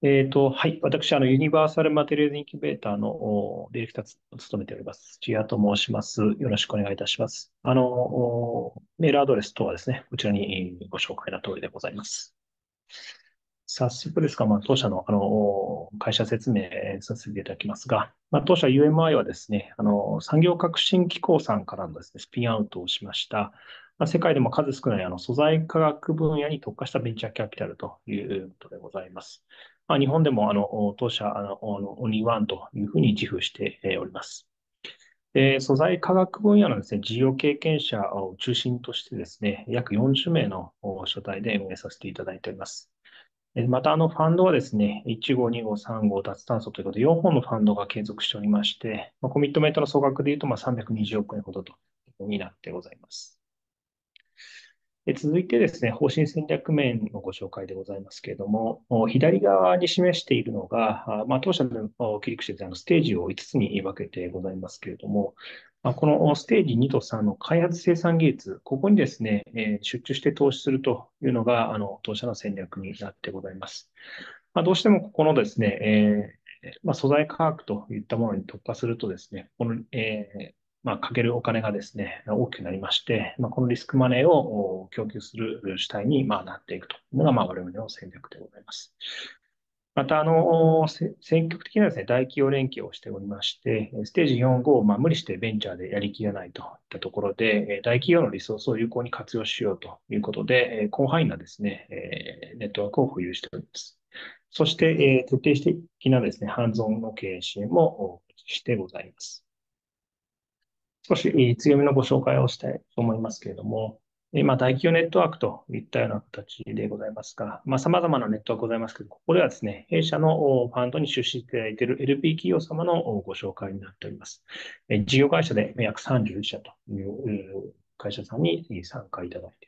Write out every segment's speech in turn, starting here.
えっと、はい。私、あの、ユニバーサルマテリアルインキュベーターのディレクターを務めております。土屋と申します。よろしくお願いいたします。あの、メールアドレス等はですね、こちらにご紹介の通りでございます。早速ですが、まあ、当社の、あの、会社説明させていただきますが、まあ、当社 UMI はですね、あの、産業革新機構さんからのですね、スピンアウトをしました、まあ、世界でも数少ないあの素材科学分野に特化したベンチャーキャピタルということでございます。まあ、日本でもあの当社あのオニワンというふうに自負しております。で素材科学分野のですね、事業経験者を中心としてですね、約40名の所帯で運営させていただいております。また、ファンドはですね、1号、2号、3号、脱炭素ということで、4本のファンドが継続しておりまして、コミットメントの総額でいうと、まあ、320億円ほどとになってございます。続いてですね、方針戦略面のご紹介でございますけれども、左側に示しているのが、まあ、当社の切り口であのステージを5つに分けてございますけれども、まあ、このステージ2と3の開発生産技術、ここにですね、え出注して投資するというのが、あの当社の戦略になってございます。まあ、どうしてもここのですね、えーまあ、素材価格といったものに特化するとですね、この、えーまあ、かけるお金がですね、大きくなりまして、まあ、このリスクマネーを供給する主体に、まあ、なっていくというのが、まあ、我々の戦略でございます。また、あの、積極的なですね、大企業連携をしておりまして、ステージ4、5を、まあ、無理してベンチャーでやりきれないといったところで、大企業のリソースを有効に活用しようということで、広範囲なですね、ネットワークを保有しております。そして、徹底的なですね、ハンズオンの経営支援もしてございます。少し強めのご紹介をしたいと思いますけれども、ま、大企業ネットワークといったような形でございますが、まあ、様々なネットワークございますけど、ここではですね、弊社のファンドに出資していただいている LP 企業様のご紹介になっております。事業会社で約31社という会社さんに参加いただいている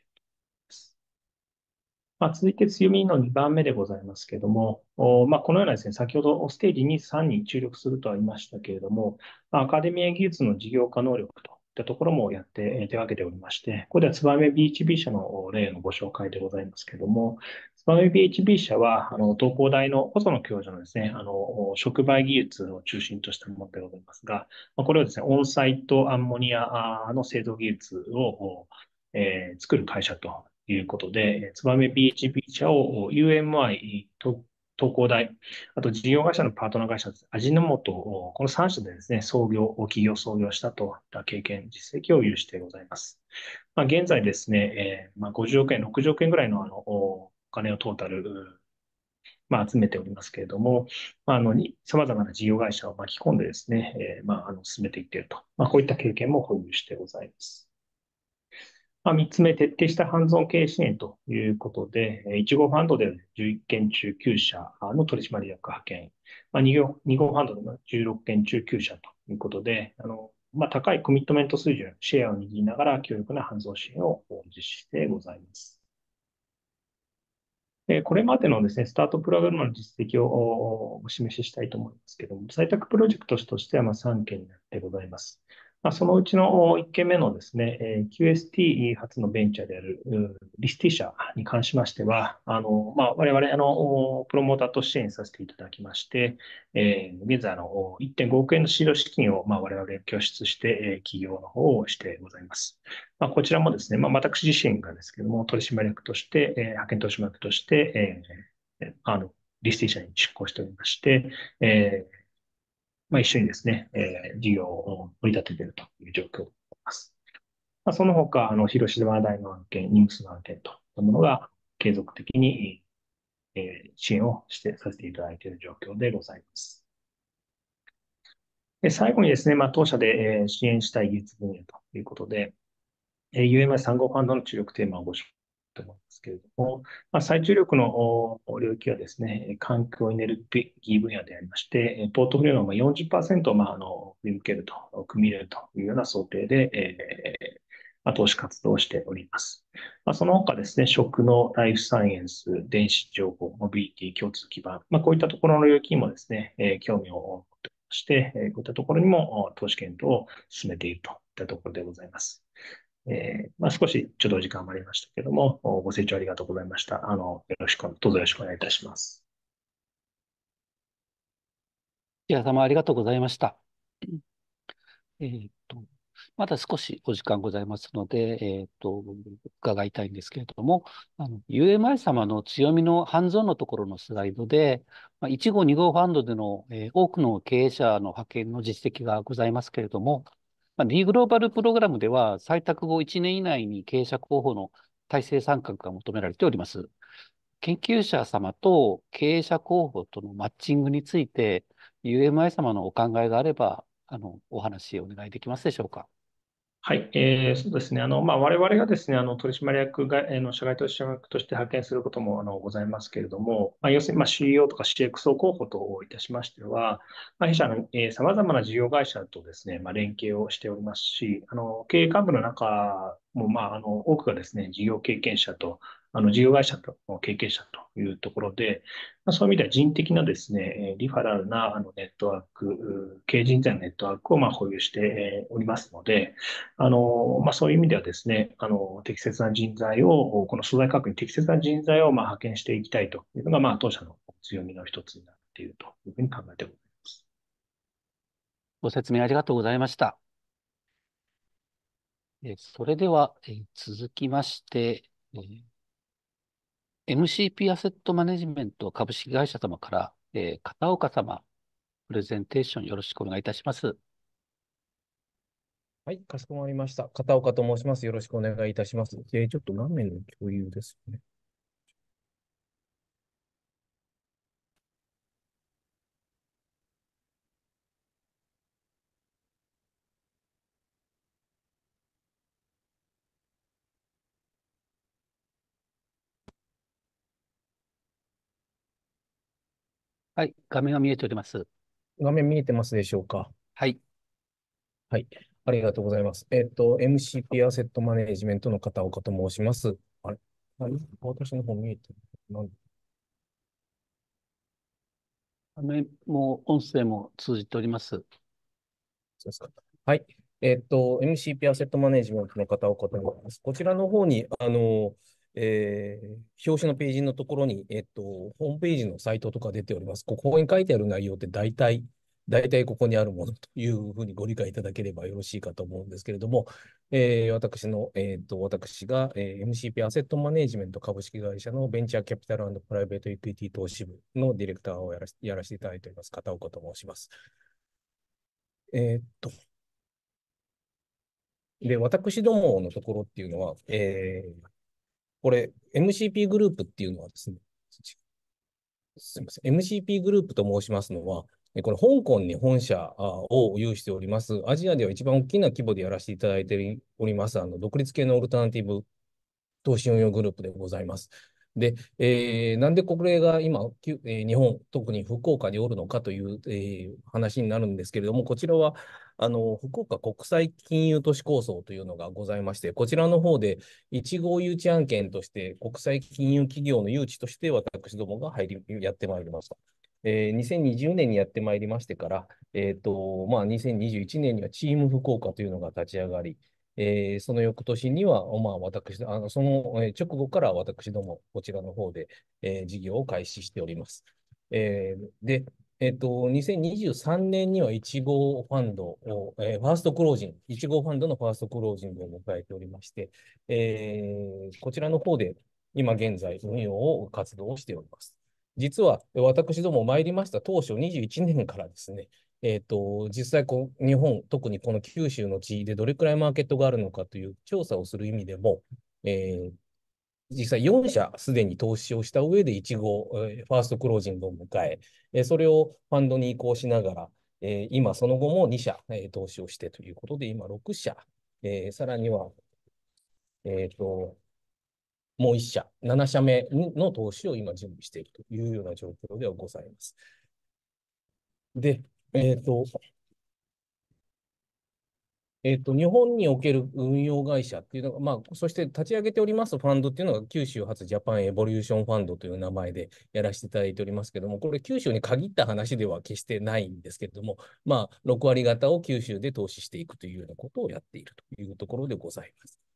まあ、続いて強みの2番目でございますけれども、まあ、このようなですね、先ほどステージ2、3に注力するとありましたけれども、アカデミア技術の事業化能力といったところもやって手掛けておりまして、ここではツバメ BHB 社の例のご紹介でございますけれども、ツバメ BHB 社は、あの、東工大の細野教授のですね、あの、触媒技術を中心としたものでございますが、これはですね、オンサイトアンモニアの製造技術を、えー、作る会社ということで、ツバメ BHP 社を UMI と東工大、あと事業会社のパートナー会社、味の素、この3社でですね、創業、企業創業したといった経験、実績を有してございます。まあ、現在ですね、えー、まあ、50億円、60億円ぐらいのあのお金をトータル、まあ、集めておりますけれども、まあ、あの、様々な事業会社を巻き込んでですね、えー、まあ、あの、進めていっていると。まあ、こういった経験も保有してございます。まあ、3つ目、徹底したハンズオン経営支援ということで、1号ファンドで11件中9社の取締役派遣、まあ、2, 号2号ファンドでも16件中9社ということで、あのまあ、高いコミットメント水準、シェアを握りながら強力なハンズオン支援を実施してございます。これまでのですね、スタートプログラムの実績をお示ししたいと思いますけれども、採択プロジェクトとしてはま3件になってございます。そのうちの1件目のですね、QST 初のベンチャーであるリスティ社に関しましては、あの、まあ、我々、あの、プロモーターと支援させていただきまして、えー、現在、の、1.5億円のシード資金を、まあ、我々拠出して、企業の方をしてございます。まあ、こちらもですね、まあ、私自身がですけども、取締役として、えー、派遣取締役として、えー、あの、リスティ社に出向しておりまして、えーまあ、一緒にですね、えー、事業を盛り立てているという状況でございます。まあ、その他、あの、広島大の案件、ニムスの案件といったものが継続的に、えー、支援をしてさせていただいている状況でございます。で最後にですね、まあ、当社で、え、支援したい技術分野ということで、え、UMI3 号ファンドの注力テーマをご紹と思いますけれども、まあ、再注力の領域はですね、環境エネルギー分野でありまして、ポートフォリオの40%を、まあ、の振り向けると、組み入れるというような想定で、えーま、投資活動をしております。まあ、その他ですね、食のライフサイエンス、電子情報、モビリティ、共通基盤、まあ、こういったところの領域にもですね、えー、興味を持っておりまして、えー、こういったところにも投資検討を進めているといったところでございます。えー、まあ、少しちょっとお時間もありましたけども、ご清聴ありがとうございました。あの、よろしく、どうぞよろしくお願いいたします。平様ありがとうございました。えーっと、まだ少しお時間ございますので、えーっと、伺いたいんですけれども、あの、UMI 様の強みのハンズオンのところのスライドで、まあ、1号、2号ファンドでの、えー多くの経営者の派遣の実績がございますけれども、まあ、D グローバルプログラムでは採択後1年以内に経営者候補の体制参画が求められております。研究者様と経営者候補とのマッチングについて、UMI 様のお考えがあれば、あの、お話お願いできますでしょうか。はい、えー、そうですね。あの、まあ、我々がですね、あの、取締役が、えー、の社外取締役として派遣することも、あの、ございますけれども、まあ、要するに、まあ、CEO とか CXO 候補といたしましては、まあ、弊社の、えー、様々な事業会社とですね、まあ、連携をしておりますし、あの、経営幹部の中も、まあ、あの、多くがですね、事業経験者と、あの、事業会社の経験者というところで、まあ、そういう意味では人的なですね、リファラルなあのネットワーク、経営人材のネットワークをまあ保有しておりますので、あの、まあ、そういう意味ではですね、あの、適切な人材を、この素材価格に適切な人材をまあ派遣していきたいというのが、まあ、当社の強みの一つになっているというふうに考えてございます。ご説明ありがとうございました。それでは、続きまして、MCP アセットマネジメント株式会社様から、えー、片岡様、プレゼンテーションよろしくお願いいたします。はい、かしこまりました。片岡と申します。よろしくお願いいたします。えー、ちょっと画面の共有ですね。はい、画面が見えております。画面見えてますでしょうか？はい。はい。ありがとうございます。えっと、MCP アセットマネジメントの片岡と申します。あれ？あれ私の方見えてるなん画面も音声も通じております。そうですか。はい。えっと、MCP アセットマネジメントの片岡と申します。こちらの方に、あの、えー、表紙のページのところに、えっと、ホームページのサイトとか出ております。ここに書いてある内容って大体、大体ここにあるものというふうにご理解いただければよろしいかと思うんですけれども、えー、私の、えー、と、私が、えー、MCP アセットマネジメント株式会社のベンチャーキャピタルプライベートエクイティ投資部のディレクターをやらやらせていただいております、片岡と申します。えー、っと、で、私どものところっていうのは、えー、これ、MCP グループっていうのはですね、すみません。MCP グループと申しますのは、これ、香港に本社を有しております、アジアでは一番大きな規模でやらせていただいております、あの独立系のオルタナティブ投資運用グループでございます。で、えー、なんでこれが今、えー、日本、特に福岡におるのかという、えー、話になるんですけれども、こちらは、あの、福岡国際金融都市構想というのがございまして、こちらの方で、1号誘致案件として、国際金融企業の誘致として、私どもが入り、やってまいりました。えー、2020年にやってまいりましてから、え、ー、と、まあ、2021年にはチーム福岡というのが立ち上がり、えー、その翌年には、まあ、私、あのその直後から私ども、こちらの方で、えー、事業を開始しております。えー、で、えっ、と、2023年には1号ファンドを、えー、ファーストクロージング、1号ファンドのファーストクロージングを迎えておりまして、えー、こちらの方で今現在運用を活動をしております。実は私ども参りました当初21年からですね、えっ、ー、と、実際こう、日本、特にこの九州の地でどれくらいマーケットがあるのかという調査をする意味でも、えー、実際4社すでに投資をした上で1号、ファーストクロージングを迎え、え、それをファンドに移行しながら、え、今その後も2社、え、投資をしてということで、今6社、え、さらには、えっ、と、もう1社、7社目の投資を今準備しているというような状況ではございます。で、えっ、と、えっ、と、日本における運用会社っていうのが、まあ、そして立ち上げておりますファンドっていうのが、九州発ジャパンエボリューションファンドという名前でやらせていただいておりますけれども、これ、九州に限った話では決してないんですけれども、まあ、6割方を九州で投資していくというようなことをやっているというところでございます。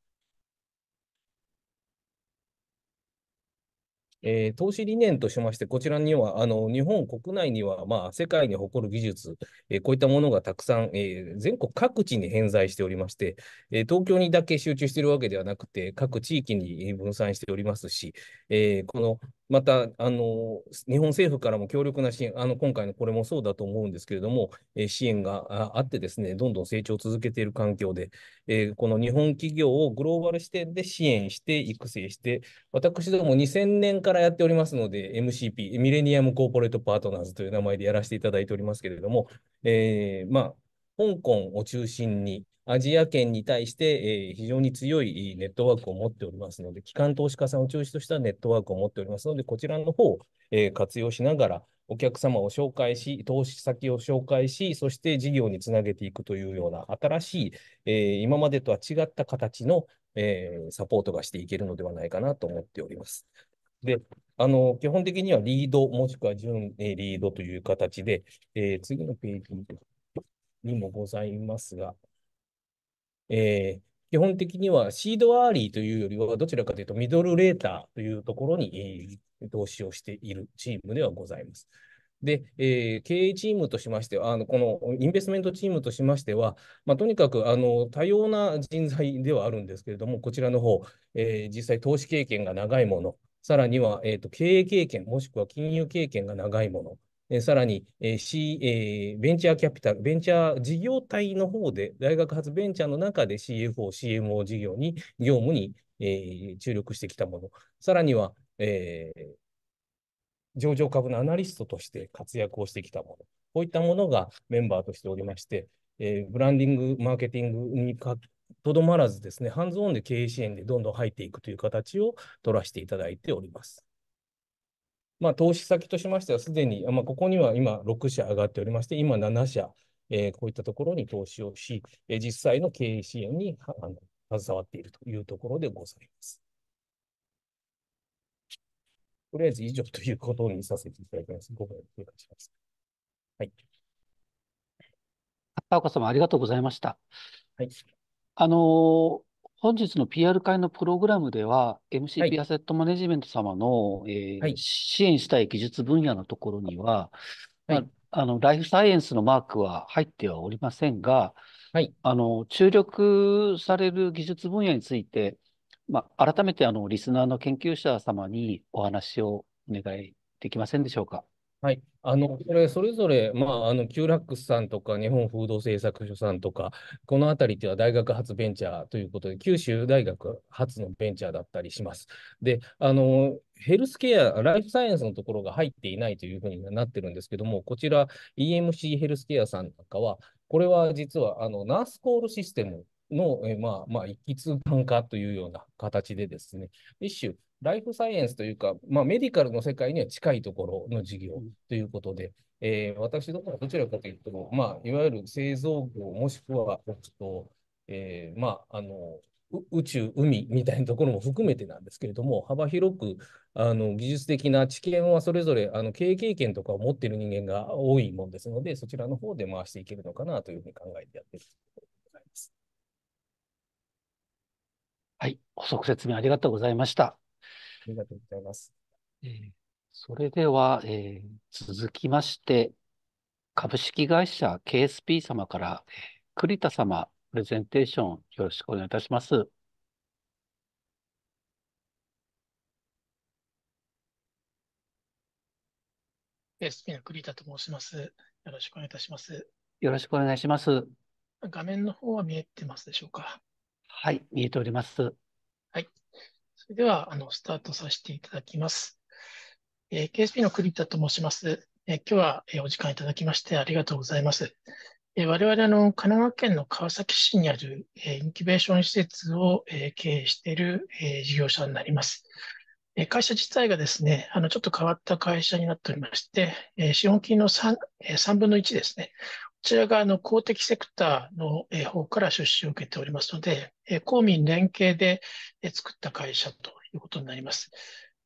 えー、投資理念としまして、こちらには、あの、日本国内には、まあ、世界に誇る技術、えー、こういったものがたくさん、えー、全国各地に偏在しておりまして、え、東京にだけ集中しているわけではなくて、各地域に分散しておりますし、え、このまた、あの、日本政府からも強力な支援、あの、今回のこれもそうだと思うんですけれども、え、支援があってですね、どんどん成長を続けている環境で、えー、この日本企業をグローバル視点で支援して、育成して、私ども2000年からやっておりますので、MCP、ミレニアムコーポレートパートナーズという名前でやらせていただいておりますけれども、えー、まあ、香港を中心に、アジア圏に対して、えー、非常に強いネットワークを持っておりますので、機関投資家さんを中心としたネットワークを持っておりますので、こちらの方を、えー、活用しながら、お客様を紹介し、投資先を紹介し、そして事業につなげていくというような新しい、えー、今までとは違った形の、えー、サポートがしていけるのではないかなと思っております。で、あの、基本的にはリード、もしくは準リードという形で、えー、次のページにもございますが、えー、基本的にはシードアーリーというよりは、どちらかというとミドルレーターというところに、えー、投資をしているチームではございます。で、えー、経営チームとしましては、あのこのインベストメントチームとしましては、まあ、とにかくあの多様な人材ではあるんですけれども、こちらの方、えー、実際投資経験が長いもの、さらには、えーと、経営経験、もしくは金融経験が長いもの、えさらに、えー C えー、ベンチャーキャピタル、ベンチャー事業体の方で、大学発ベンチャーの中で CFO、CMO 事業に、業務に、えー、注力してきたもの、さらには、えー、上場株のアナリストとして活躍をしてきたもの、こういったものがメンバーとしておりまして、え、ブランディング、マーケティングにとどまらずですね、ハンズオンで経営支援でどんどん入っていくという形を取らせていただいております。まあ、投資先としましては、すでに、まあ、ここには今6社上がっておりまして、今7社、えー、こういったところに投資をし、えー、実際の経営支援にあの携わっているというところでございます。とりあえず以上ということにさせていただきます。ごめんお願いします。はい。高岡様、ありがとうございました。はい。あのー、本日の PR 会のプログラムでは、MCP アセットマネジメント様の、えーはい、支援したい技術分野のところには、はい、まあ、あのライフサイエンスのマークは入ってはおりませんが、はい、あの注力される技術分野について、まあ、改めてあのリスナーの研究者様にお話をお願いできませんでしょうか？はい。あの、これ、それぞれ、まあ、あの、キューラックスさんとか、日本風土製作所さんとか、このあたりでは大学発ベンチャーということで、九州大学発のベンチャーだったりします。で、あの、ヘルスケア、ライフサイエンスのところが入っていないというふうになってるんですけども、こちら、EMC ヘルスケアさんなんかは、これは実は、あの、ナースコールシステムの、えまあ、まあ、一気通貫化というような形でですね、一種、ライフサイエンスというか、まあ、メディカルの世界には近いところの事業ということで、えー、私どもはどちらかというと、まあ、いわゆる製造業、もしくは、とえー、まあ、あの、宇宙、海みたいなところも含めてなんですけれども、幅広くあの技術的な知見はそれぞれあの経営経験とかを持っている人間が多いもんですので、そちらの方で回していけるのかなというふうに考えてやっているところでございます。はい、補足説明ありがとうございました。ありがとうございます。えー、それでは、えー、続きまして、株式会社 KSP 様から、えー、栗田様、プレゼンテーションよろしくお願いいたします。KSP の栗田と申します。よろしくお願いいたします。よろしくお願いします。画面の方は見えてますでしょうか？はい、見えております。はい。それでは、あの、スタートさせていただきます。えー、KSP の栗田と申します。えー、今日は、えー、お時間いただきましてありがとうございます。えー、我々、の、神奈川県の川崎市にある、えー、インキュベーション施設を、えー、経営している、えー、事業者になります。え、会社自体がですね、あの、ちょっと変わった会社になっておりまして、え、資本金の 3, え、3分の1ですね。ちらがあの公的セクターの方から出資を受けておりますので、公民連携で作った会社ということになります。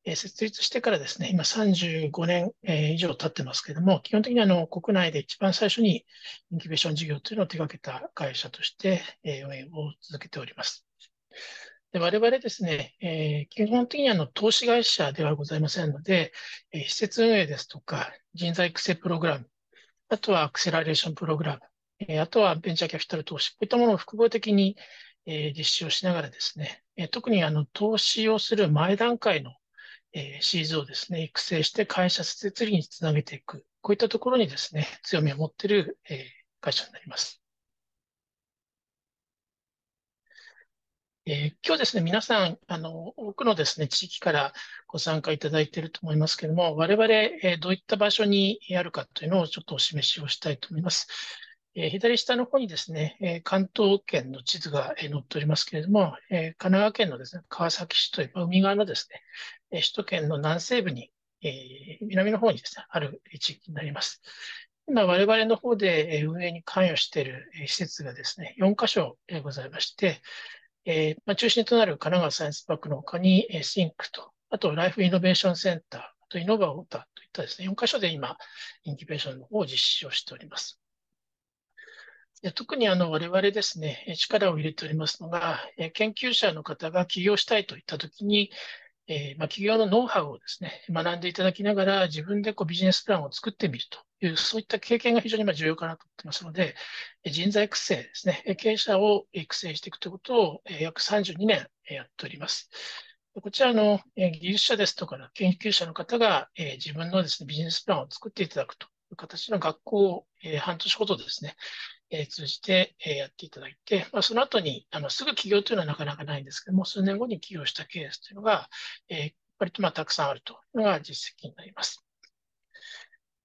設立してからですね、今35年以上経ってますけれども、基本的にあの国内で一番最初にインキュベーション事業というのを手掛けた会社として運営を続けております。で我々ですね、えー、基本的にあの投資会社ではございませんので、えー、施設運営ですとか、人材育成プログラム、あとはアクセラレーションプログラム、え、あとはベンチャーキャピタル投資、こういったものを複合的に、え実施をしながらですね、え特にあの投資をする前段階の、えシーズをですね、育成して会社設立につなげていく、こういったところにですね、強みを持っている、え会社になります。えー、今日ですね、皆さん、あの、多くのですね、地域からご参加いただいていると思いますけれども、我々、えー、どういった場所にあるかというのをちょっとお示しをしたいと思います。えー、左下の方にですね、え関東圏の地図が、え載っておりますけれども、え神奈川県のですね、川崎市という、ま海側のですね、え首都圏の南西部に、え南の方にですね、ある地域になります。今、我々の方で運営に関与している施設がですね、4箇所ございまして、えーまあ、中心となる神奈川サイエンスパークの他に、えー、 THINKと、あとライフイノベーションセンター、あとイノバオータといったですね、4カ所で今、インキュベーションの方を実施をしております。で特にあの我々ですね、力を入れておりますのが、研究者の方が起業したいといったときに、えー、まあ、起業のノウハウをですね、学んでいただきながら、自分でこうビジネスプランを作ってみるという、そういった経験が非常にま重要かなと思ってますので、人材育成ですね、経営者を育成していくということを約32年やっております。こちらの技術者ですとか研究者の方が自分のですね、ビジネスプランを作っていただくという形の学校を半年ほどですね、え通じて、えやっていただいて、まあ、その後にあのすぐ起業というのはなかなかないんですけども、数年後に起業したケースというのが、え割とまあたくさんあるというのが実績になります。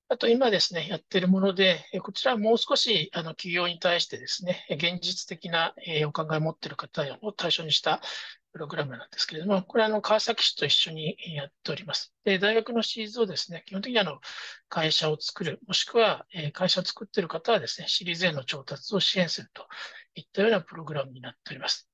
あと今ですね、やってるもので、こちらはもう少しあの企業に対してですね、現実的なお考えを持っている方を対象にしたプログラムなんですけれども、これはあの川崎市と一緒にやっております。で大学のシーズをですね、基本的にあの会社を作る、もしくは会社を作っている方はですね、シリーズへの調達を支援するといったようなプログラムになっております。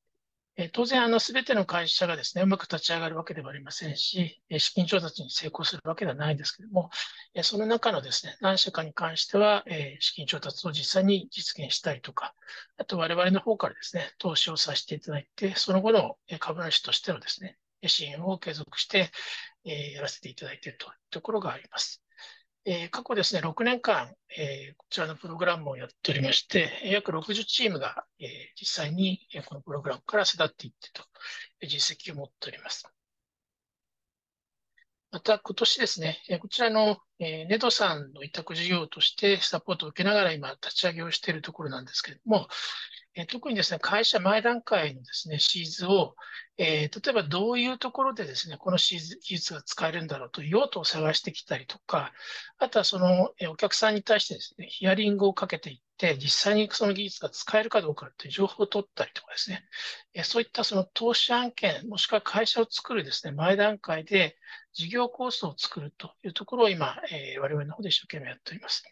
え当然、あの、すべての会社がですね、うまく立ち上がるわけではありませんし、え資金調達に成功するわけではないんですけども、えその中のですね、何社かに関しては、え資金調達を実際に実現したりとか、あと我々の方からですね、投資をさせていただいて、その後の株主としてのですね、支援を継続して、えやらせていただいているというところがあります。えー、過去ですね、6年間、えー、こちらのプログラムをやっておりまして、約60チームが、えー、実際にこのプログラムから巣立っていってと実績を持っております。また今年ですね、こちらのネドさんの委託事業としてサポートを受けながら今立ち上げをしているところなんですけれども、え特にですね、会社前段階のですね、シーズを、えー、例えばどういうところでですね、このシーズ技術が使えるんだろうという用途を探してきたりとか、あとはその、えお客さんに対してですね、ヒアリングをかけていって、実際にその技術が使えるかどうかという情報を取ったりとかですね、えそういったその投資案件、もしくは会社を作るですね、前段階で事業構想を作るというところを今、えー、我々の方で一生懸命やっております。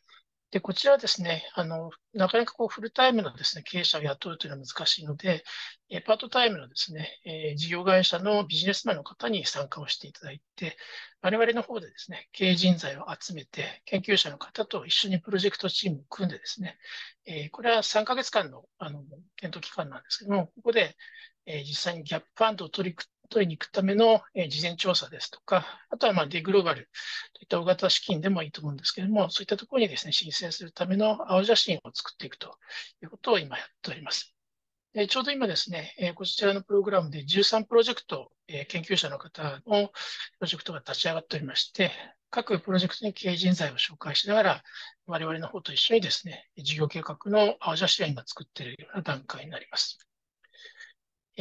で、こちらはですね、あの、なかなかこうフルタイムのですね、経営者を雇うというのは難しいので、えパートタイムのですね、え事業会社のビジネスマンの方に参加をしていただいて、我々の方でですね、経営人材を集めて、研究者の方と一緒にプロジェクトチームを組んでですね、えこれは3ヶ月間のあの検討期間なんですけども、ここで、え実際にギャップファンドを取り取りに行くための、え事前調査ですとか、あとはまあデグローバルといった大型資金でもいいと思うんですけれども、そういったところにですね、申請するための青写真を作っていくということを今やっております。でちょうど今ですね、えこちらのプログラムで13プロジェクト、え研究者の方のプロジェクトが立ち上がっておりまして、各プロジェクトに経営人材を紹介しながら、我々の方と一緒にですね、事業計画の青写真を今作っているような段階になります。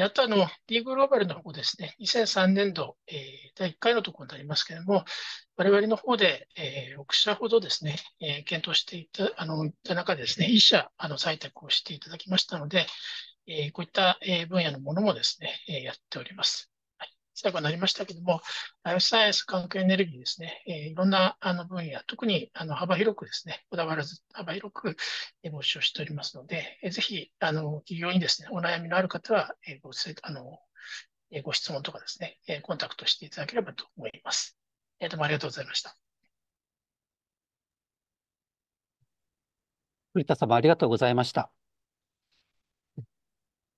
あとあの、D グローバルの方ですね、2003年度、えー、第1回のところになりますけれども、我々の方で、えー、6社ほどですね、えー、検討していた、あの、いた中でですね、1社、あの、採択をしていただきましたので、えー、こういった、え分野のものもですね、えやっております。最後になりましたけども、ライフサイエンス、環境エネルギーですね、えー、いろんなあの分野、特にあの幅広くですね、こだわらず幅広く募集をしておりますので、えー、ぜひあの企業にですね、お悩みのある方は、えー、ごあのえご質問とかですね、えコンタクトしていただければと思います。えー、どうもありがとうございました。古田様、ありがとうございました。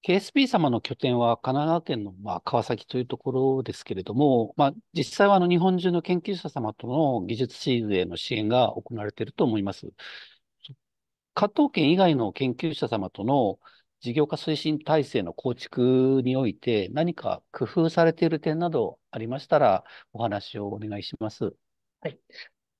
KSP 様の拠点は神奈川県の、まあ、川崎というところですけれども、まあ、実際はあの日本中の研究者様との技術シーズへの支援が行われていると思います。加藤県以外の研究者様との事業化推進体制の構築において何か工夫されている点などありましたらお話をお願いします。はい。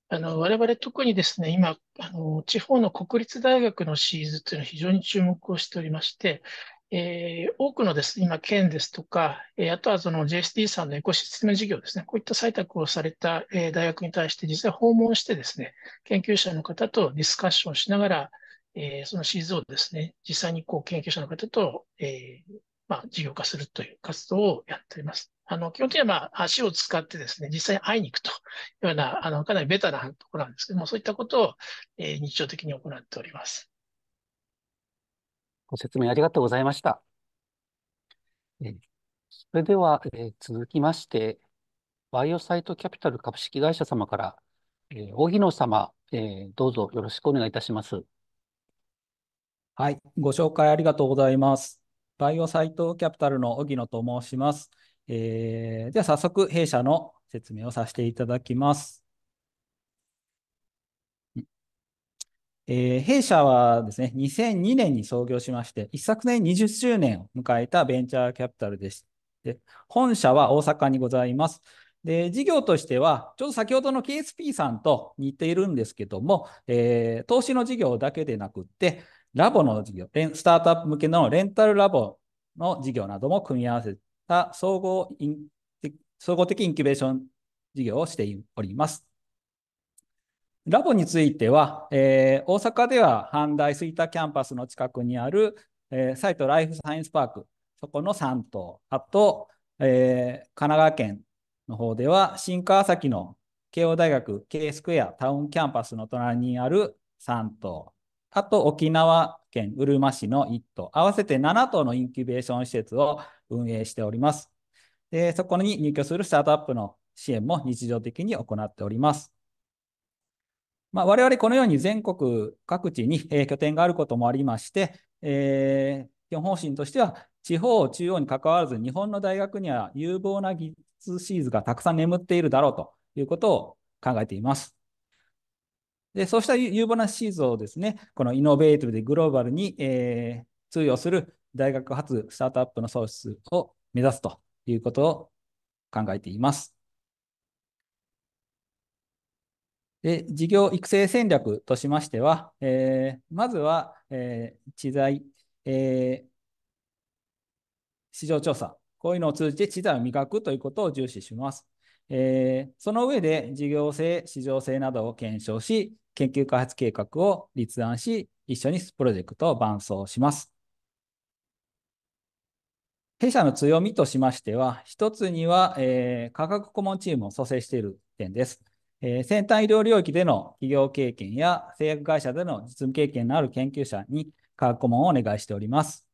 あの、我々特にですね、今、あの、地方の国立大学のシーズというのを非常に注目をしておりまして、えー、多くのですね、今、県ですとか、えー、あとはその JST さんのエコシステム事業ですね、こういった採択をされた、えー、大学に対して実際訪問してですね、研究者の方とディスカッションしながら、えー、そのシーズをですね、実際にこう研究者の方と、えー、まあ、事業化するという活動をやっております。あの、基本的にはまあ、足を使ってですね、実際に会いに行くというような、あの、かなりベタなところなんですけども、そういったことを、えー、日常的に行っております。ご説明ありがとうございました。えそれでは、え、続きまして、バイオサイトキャピタル株式会社様から、え、荻野様、え、どうぞよろしくお願いいたします。はい、ご紹介ありがとうございます。バイオサイトキャピタルの荻野と申します。えー、では早速、弊社の説明をさせていただきます。えー、弊社はですね、2002年に創業しまして、一昨年20周年を迎えたベンチャーキャピタルでして、本社は大阪にございます。で、事業としては、ちょうど先ほどの KSP さんと似ているんですけども、えー、投資の事業だけでなくって、ラボの事業、スタートアップ向けのレンタルラボの事業なども組み合わせた総合総合的インキュベーション事業をしております。ラボについては、えー、大阪では阪大吹田キャンパスの近くにある、えー、サイトライフサイエンスパーク、そこの3棟、あと、えー、神奈川県の方では新川崎の慶応大学 K スクエアタウンキャンパスの隣にある3棟、あと沖縄県うるま市の1棟、合わせて7棟のインキュベーション施設を運営しております。でそこに入居するスタートアップの支援も日常的に行っております。まあ、我々このように全国各地に、え拠点があることもありまして、えー、基本方針としては、地方、中央に関わらず、日本の大学には有望な技術シーズがたくさん眠っているだろうということを考えています。でそうした有望なシーズをですね、このイノベーティブでグローバルに、えー、通用する大学発スタートアップの創出を目指すということを考えています。で、事業育成戦略としましては、えー、まずは、えー、知財、えー、市場調査、こういうのを通じて知財を磨くということを重視します。えー、その上で事業性、市場性などを検証し、研究開発計画を立案し、一緒にプロジェクトを伴走します。弊社の強みとしましては、一つには、えー、科学顧問チームを蘇生している点です。え、先端医療領域での企業経験や製薬会社での実務経験のある研究者に科学顧問をお願いしております。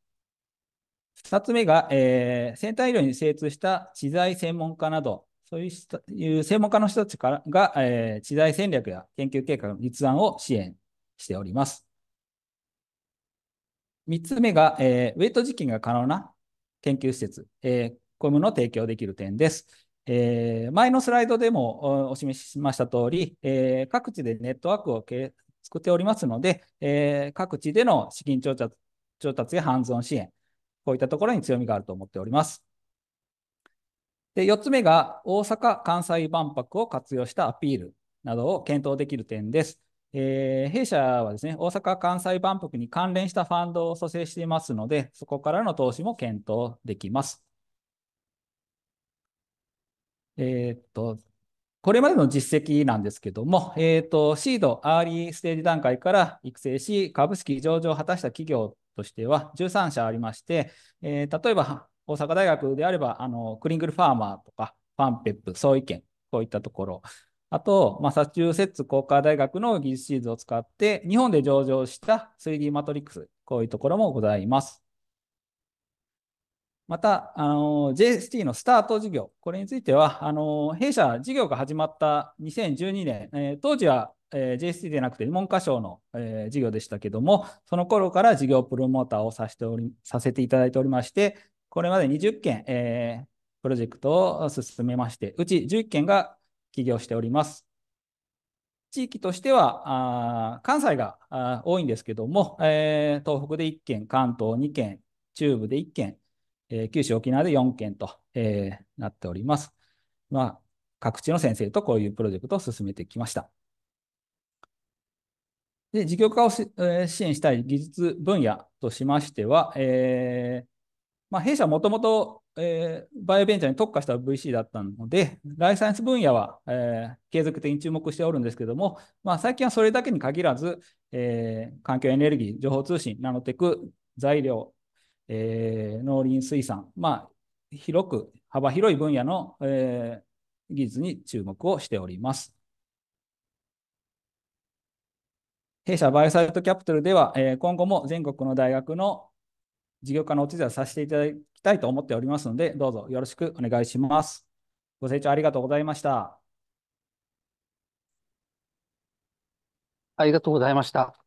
2つ目が、えー、先端医療に精通した知財専門家など、そういう専門家の人たちからが、えー、知財戦略や研究計画の立案を支援しております。3つ目が、えー、ウェイト実験が可能な研究施設、えー、こういうもの提供できる点です。えー、前のスライドでもお示ししました通り、えー、各地でネットワークを作っておりますので、えー、各地での資金調達調達やハンズオン支援、こういったところに強みがあると思っております。で4つ目が大阪・関西万博を活用したアピールなどを検討できる点です。えー、弊社はですね、大阪・関西万博に関連したファンドを蘇生していますので、そこからの投資も検討できます。えー、っと、これまでの実績なんですけども、えー、っと、シード、アーリーステージ段階から育成し、株式上場を果たした企業としては13社ありまして、えー、例えば大阪大学であれば、あのクリングルファーマーとか、ファンペップ、創意研、こういったところ、あと、マサチューセッツ工科大学の技術シーズを使って、日本で上場した 3D マトリックス、こういうところもございます。また、あの JST のスタート事業、これについては、あの弊社事業が始まった2012年、えー、当時はえー、JST でなくて文科省の、えー、事業でしたけども、その頃から事業プロモーターをさせておりさせていただいておりまして、これまで20件、えー、プロジェクトを進めまして、うち11件が起業しております。地域としては、あ関西があ多いんですけども、えー、東北で1件、関東2件、中部で1件、えー、九州、沖縄で4件と、えー、なっております。まあ、各地の先生とこういうプロジェクトを進めてきました。で、事業化を支援したい技術分野としましては、えーまあ、弊社はもともと、バイオベンチャーに特化した VC だったので、ライサイエンス分野は、えー、継続的に注目しておるんですけども、まあ、最近はそれだけに限らず、えー、環境エネルギー、情報通信、ナノテク、材料、えー、農林水産、まあ、広く、幅広い分野の、えー、技術に注目をしております。弊社バイオサイトキャピタルでは、えー、今後も全国の大学の事業化のお手伝いをさせていただきたいと思っておりますので、どうぞよろしくお願いします。ご清聴ありがとうございました。ありがとうございました。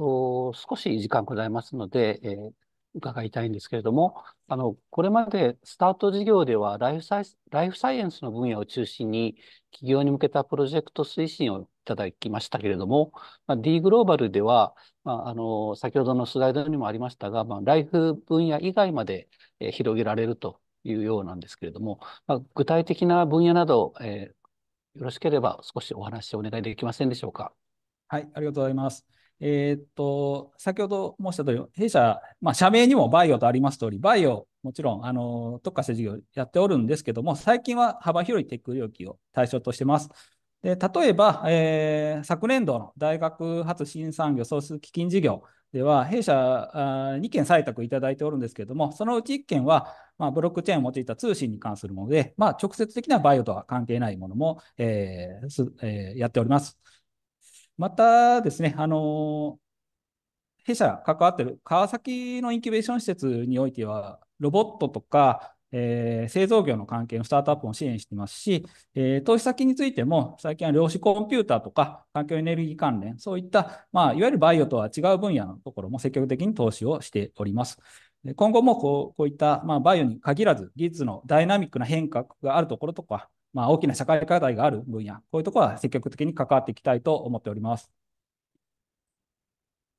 と少し時間ございますので、えー、伺いたいんですけれども、あの、これまでスタート事業ではライフサイライフサイエンスの分野を中心に企業に向けたプロジェクト推進をいただきましたけれども、まあ、D グローバルでは、まあ、あの、先ほどのスライドにもありましたが、まあ、ライフ分野以外まで、えー、広げられるというようなんですけれども、まあ、具体的な分野など、えー、よろしければ少しお話をお願いできませんでしょうか？はい、ありがとうございます。えー、っと、先ほど申した通り、弊社、まあ、社名にもバイオとあります通り、バイオ、もちろん、あの、特化した事業やっておるんですけども、最近は幅広いテック領域を対象としてます。で例えば、えー、昨年度の大学発新産業創出基金事業では、弊社あ2件採択いただいておるんですけれども、そのうち1件は、まあ、ブロックチェーンを用いた通信に関するもので、まあ、直接的なバイオとは関係ないものも、えーえー、やっております。またですね、あの弊社関わってる川崎のインキュベーション施設においては、ロボットとか、えー、製造業の関係のスタートアップも支援していますし、えー、投資先についても、最近は量子コンピューターとか環境エネルギー関連、そういった、まあ、いわゆるバイオとは違う分野のところも積極的に投資をしております。今後もこうこういった、まあ、バイオに限らず、技術のダイナミックな変革があるところとか、まあ、大きな社会課題がある分野、こういうところは積極的に関わっていきたいと思っております。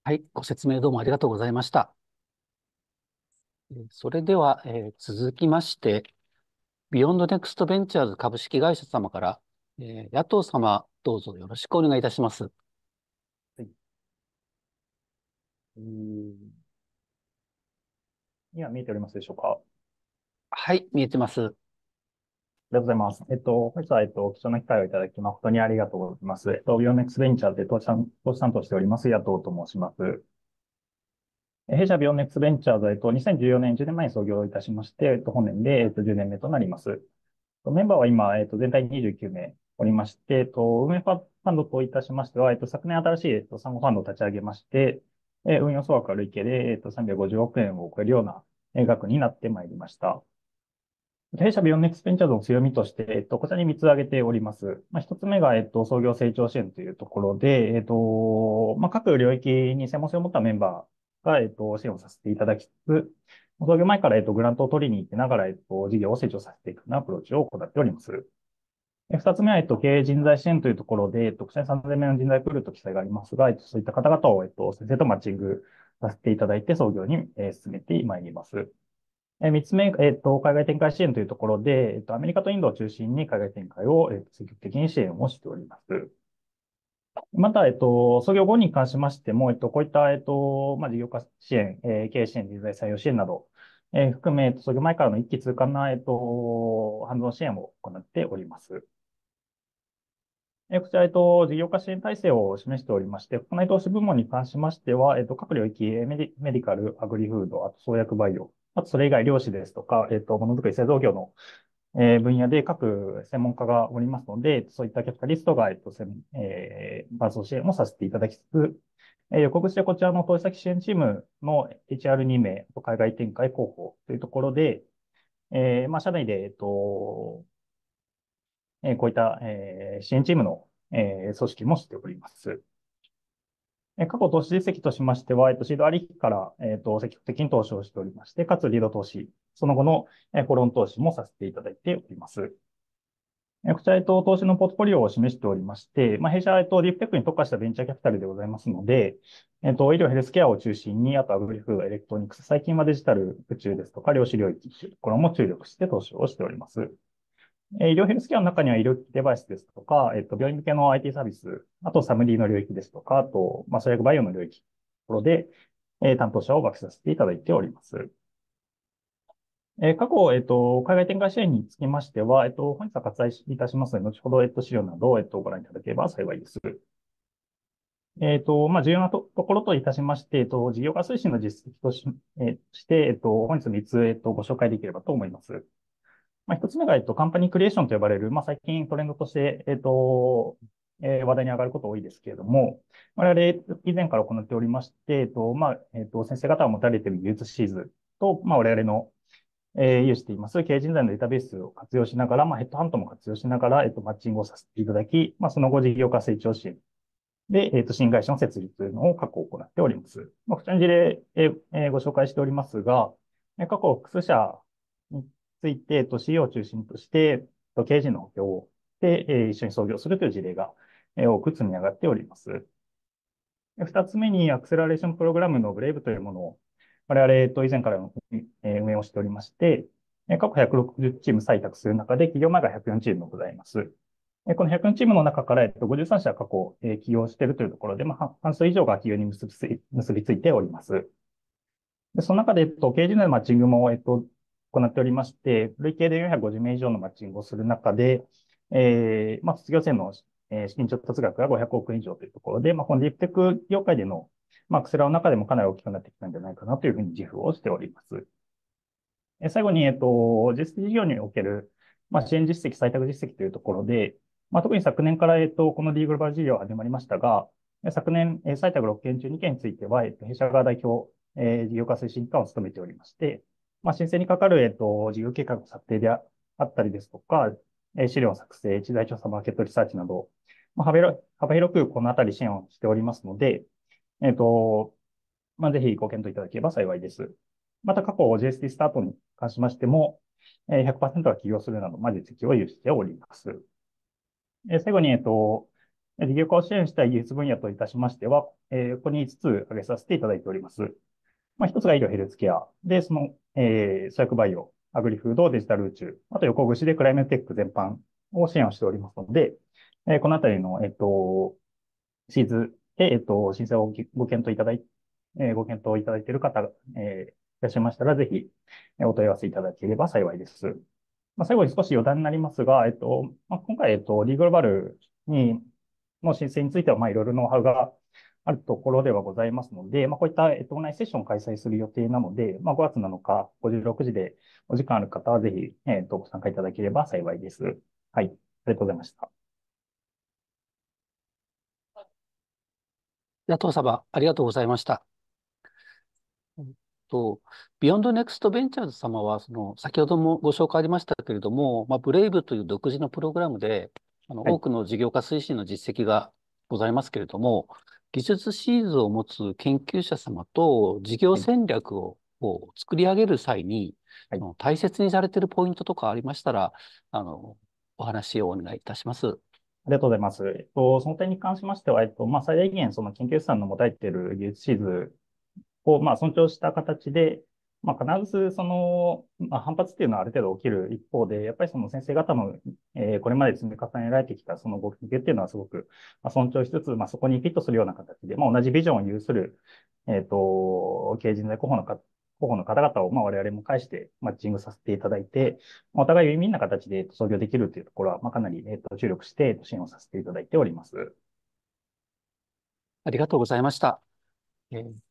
はい、ご説明どうもありがとうございました。それでは、えー、続きまして、ビヨンドネクストベンチャーズ株式会社様から、えー、野党様、どうぞよろしくお願いいたします。はい。今見えておりますでしょうか？はい、見えてます。ありがとうございます。えっと、本日は、えっと、貴重な機会をいただき、誠にありがとうございます。えっと、ビヨンドネクストベンチャーで投資担当しております、野党と申します。弊社ビヨンドネクストベンチャーズは、えっと、2014年、10年前に創業いたしまして、えっと、本年で、えっと、10年目となります。メンバーは今、えっと、全体29名おりまして、えっと、運営ファンドといたしましては、えっと、昨年新しい、えっと、産後ファンドを立ち上げまして、え運用総額は累計で、えっと、350億円を超えるような額になってまいりました。弊社ビオネックスベンチャーズの強みとして、えっと、こちらに3つ挙げております。まあ、1つ目が、えっと、創業成長支援というところで、えっと、まあ、各領域に専門性を持ったメンバー、が、えっと、支援をさせていただきつつ、創業前から、えっと、グラントを取りに行ってながら、えっと、事業を成長させていくようなアプローチを行っております。二つ目は、えっと、経営人材支援というところで、えっと、3000名の人材プールと記載がありますが、えっと、そういった方々を、えっと、先生とマッチングさせていただいて、創業に、えー、進めてまいります。え三つ目、えっと、海外展開支援というところで、えっと、アメリカとインドを中心に海外展開を、えっと、積極的に支援をしております。また、えっと、創業後に関しましても、えっと、こういった、えっと、まあ、事業化支援、えー、経営支援、人材採用支援など、えー、含め、えっと、創業前からの一気通貫な、えっと、ハンド支援を行っております。えー、こちら、えっと、事業化支援体制を示しておりまして、国内投資部門に関しましては、えっと、各領域、メディメディカル、アグリフード、あと創薬バイオ、あとそれ以外、漁師ですとか、えっと、ものづくり製造業のえ分野で各専門家がおりますので、そういったキャピタリストが、えっと、えー、伴走支援もさせていただきつつ、えー、予告してこちらの投資先支援チームの HR2 名、海外展開広報というところで、えー、まあ、社内で、えっと、えー、こういった、えー、支援チームの、え組織もしております。過去投資実績としましては、えっと、シードありきから、えっと、積極的に投資をしておりまして、かつリード投資、その後の、えフォロン投資もさせていただいております。こちら、えっと、投資のポートフォリオを示しておりまして、まあ、弊社、えっと、ディープテックに特化したベンチャーキャピタルでございますので、えっと、医療ヘルスケアを中心に、あとアグリフード、エレクトロニクス、最近はデジタル、宇宙ですとか、量子領域とかも注力して投資をしております。え医療ヘルスケアの中には医療機器デバイスですとか、えっと、病院向けの IT サービス、あと SaMD の領域ですとか、あと、まあ、製薬バイオの領域、ところで、えー、担当者を分けさせていただいております。えー、過去、えっ、と、海外展開支援につきましては、えっ、と、本日は割愛いたしますので、後ほど、えっ、と、資料などを、えっ、と、ご覧いただければ幸いです。えっ、と、まあ、重要なところといたしまして、えっ、と、事業化推進の実績とし,、えして、えっ、と、本日3つ、えっ、と、ご紹介できればと思います。まあ、一つ目が、えっと、カンパニークリエーションと呼ばれる、まあ、最近トレンドとして、えっと、えー、話題に上がること多いですけれども、我々以前から行っておりまして、えっと、まあ、えっと、先生方が持たれている技術シーズと、まあ、我々の、えー、有しています経営人材のデータベースを活用しながら、まあ、ヘッドハントも活用しながら、えっと、マッチングをさせていただき、まあ、その後事業化成長支援で、えっと、新会社の設立というのを過去行っております。まあ、こちらの事例、えー、ご紹介しておりますが、過去複数社ついて、都市を中心として、経営陣の補強で、一緒に創業するという事例がえ多く積み上がっております。二つ目に、アクセラレーションプログラムのブレイブというものを、我々と以前から運営をしておりまして、過去160チーム採択する中で、企業前が104チームございます。この104チームの中から、53社過去、起業しているというところで、まあ、半数以上が企業に結びついております。でその中で、と、経営陣のマッチングも、えっと、行っておりまして、累計で450名以上のマッチングをする中で、えー、まあ、卒業生の、えー、資金調達額が500億円以上というところで、まあ、このディープテック業界での、まあ、クセラの中でもかなり大きくなってきたんじゃないかなというふうに自負をしております。えー、最後に、えっ、と、実績事業における、まあ、支援実績、採択実績というところで、まあ、特に昨年から、えっ、と、この D グローバル事業始まりましたが、昨年、えー、採択6件中2件については、えっ、と、弊社側代表、えー、事業化推進課を務めておりまして、まあ、申請にかかる、えっと、事業計画策定であったりですとか、え資料作成、知財調査、マーケットリサーチなど、まあ、幅広幅広くこのあたり支援をしておりますので、えっと、まあ、ぜひご検討いただければ幸いです。また過去 JST スタートに関しましても、100%が起業するなど、まあ、実績を有しております。最後に、えっと、事業化を支援した技術分野といたしましては、えここに5つ挙げさせていただいております。まあ、一つが医療ヘルスケア。で、その、えー、製薬バイオ、アグリフード、デジタル宇宙、あと横串でクライメットテック全般を支援をしておりますので、えー、このあたりの、えっ、と、シーズで、えっ、と、申請をご検討いただい、えー、ご検討いただいている方、えー、いらっしゃいましたら、ぜひ、お問い合わせいただければ幸いです。まあ、最後に少し余談になりますが、えっと、まあ、今回、えっと、リーグローバルに、の申請については、まあ、いろいろノウハウがあるところではございますので、まあ、こういった、えっと、オンラインセッションを開催する予定なので、まあ、5月7日56時でお時間ある方はぜひ、えっと、ご参加いただければ幸いです。はい。ありがとうございました。野党様、ありがとうございました。えっと、ビヨンドネクストベンチャーズ様は、その、先ほどもご紹介ありましたけれども、まあ、 BRAVE という独自のプログラムで、あの、多くの事業化推進の実績がございますけれども、技術シーズを持つ研究者様と事業戦略を作り上げる際に、はい、大切にされているポイントとかありましたら、あの、お話をお願いいたします。ありがとうございます。えっと、その点に関しましては、えっと、まあ、最大限、その研究者さんの持たれている技術シーズを、まあ、尊重した形で、まあ、必ずその、まあ、反発っていうのはある程度起きる一方で、やっぱりその先生方の、えー、これまで積み重ねられてきたそのご研究っていうのはすごく、まあ、尊重しつつ、まあ、そこにフィットするような形で、まあ、同じビジョンを有する、えっ、ー、と、経営人材候補のか、候補の方々を、まあ、我々も介してマッチングさせていただいて、お互いウィンウィンな形で創業できるというところは、まあ、かなり、えっ、ー、と、注力して支援をさせていただいております。ありがとうございました。えー、